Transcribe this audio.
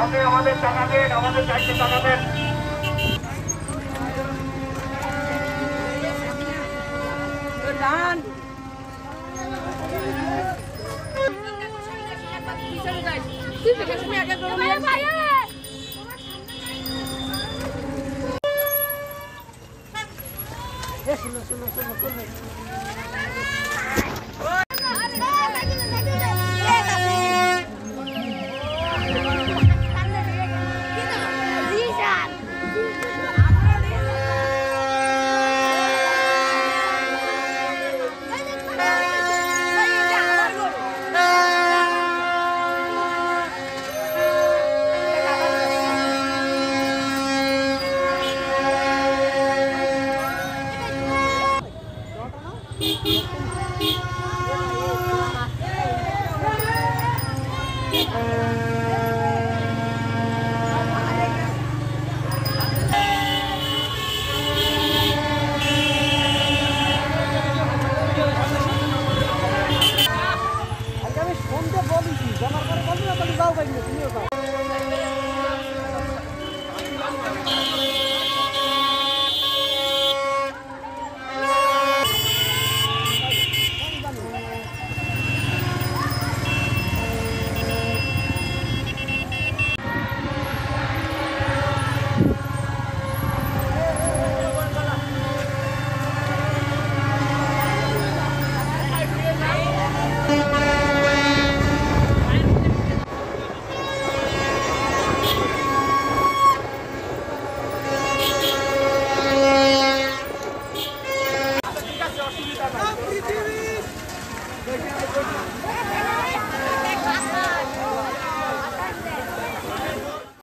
আপনি আমাদের টাকা দেন আমাদের চারটে টাকা দেন। আজকে আমি ফোনটা বলেছি 没有，没有吧。